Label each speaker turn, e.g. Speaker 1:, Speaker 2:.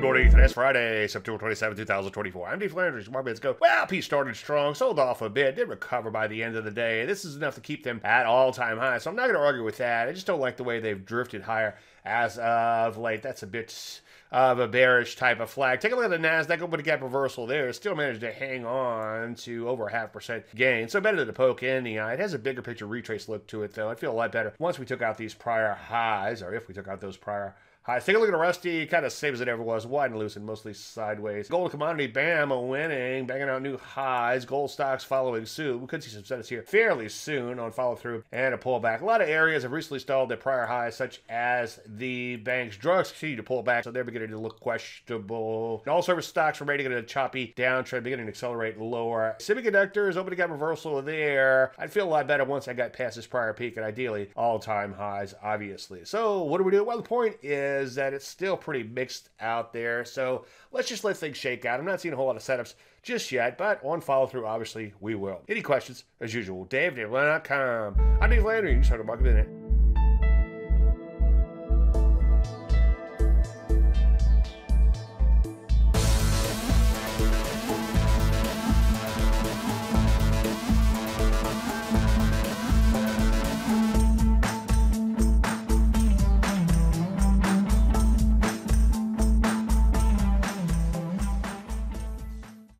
Speaker 1: Good. Today's Friday, September 27, 2024. I'm Dave Landry. Markets go. Well, S&P started strong, sold off a bit, did recover by the end of the day. This is enough to keep them at all-time high, so I'm not going to argue with that. I just don't like the way they've drifted higher as of late. That's a bit of a bearish type of flag. Take a look at the Nasdaq open gap reversal there. Still managed to hang on to over a half percent gain. So better than to poke in the eye. It has a bigger picture retrace look to it though. I feel a lot better once we took out these prior highs, or if we took out those prior highs. Take a look at Rusty, kind of same as it ever was, wide and loose and mostly sideways. Gold commodity, bam, a winning, banging out new highs. Gold stocks following suit. We could see some setups here fairly soon on follow through and a pullback. A lot of areas have recently stalled at prior highs, such as the banks. Drugs continue to pull back, so they're beginning to look questionable. And oil service stocks remain in a choppy downtrend, beginning to accelerate lower. Semiconductors, open to gap reversal there. I'd feel a lot better once I got past this prior peak, and ideally all time highs, obviously. So, what do we do? Well, the point is that it's still pretty mixed out there. So, let's just let things shake out. I'm not seeing a whole lot of setups just yet, but on follow through, obviously, we will. Any questions, as usual, Dave, DaveLandry.com. I'm Dave Landry. You start a Market Minute.